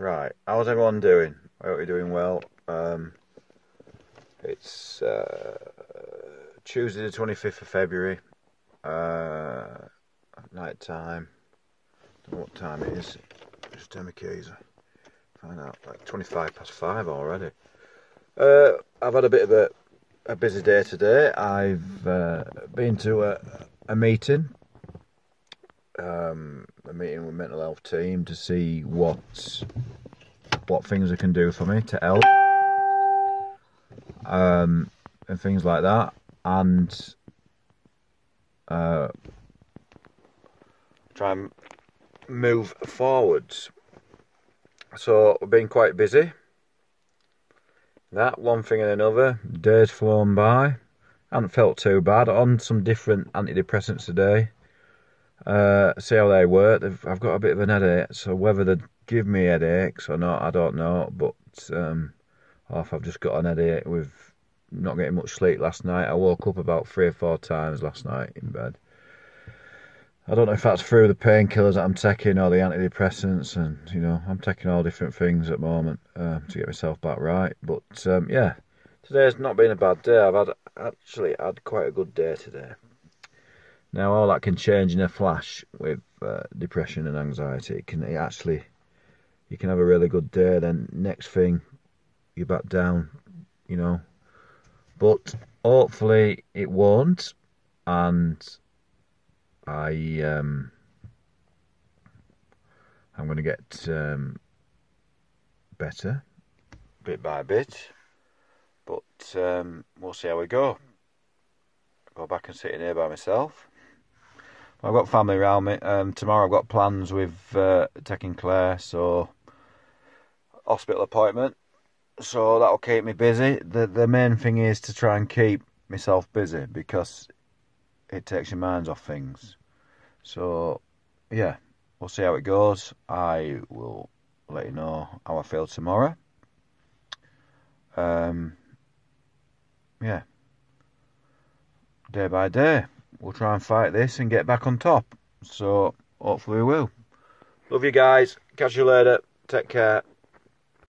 Right, how's everyone doing? I hope you're doing well. Um, it's uh, Tuesday the 25th of February, uh, night time. Don't know what time it is. Just turn my keys. Find out, like 25 past 5 already. Uh, I've had a bit of a, a busy day today. I've uh, been to a, a meeting um, a meeting with mental health team to see what what things I can do for me to help um, and things like that. And uh, try and move forwards. So we've been quite busy. That one thing and another days flown by. I haven't felt too bad. On some different antidepressants today uh, see how they work. I've got a bit of an headache, so whether they give me headaches or not, I don't know. But um, or if I've just got an headache with not getting much sleep last night. I woke up about three or four times last night in bed. I don't know if that's through the painkillers that I'm taking or the antidepressants, and you know I'm taking all different things at the moment uh, to get myself back right. But um, yeah, today's not been a bad day. I've had actually had quite a good day today. Now all that can change in a flash with uh, depression and anxiety. It can it actually, you can have a really good day, then next thing, you're back down, you know. But hopefully it won't, and I um, I'm going to get um, better, bit by bit. But um, we'll see how we go. Go back and sit in here by myself. I've got family around me. Um, tomorrow I've got plans with uh, taking Claire, so hospital appointment. So that'll keep me busy. The the main thing is to try and keep myself busy because it takes your minds off things. So yeah, we'll see how it goes. I will let you know how I feel tomorrow. Um, yeah, day by day we'll try and fight this and get back on top. So hopefully we will. Love you guys. Catch you later. Take care.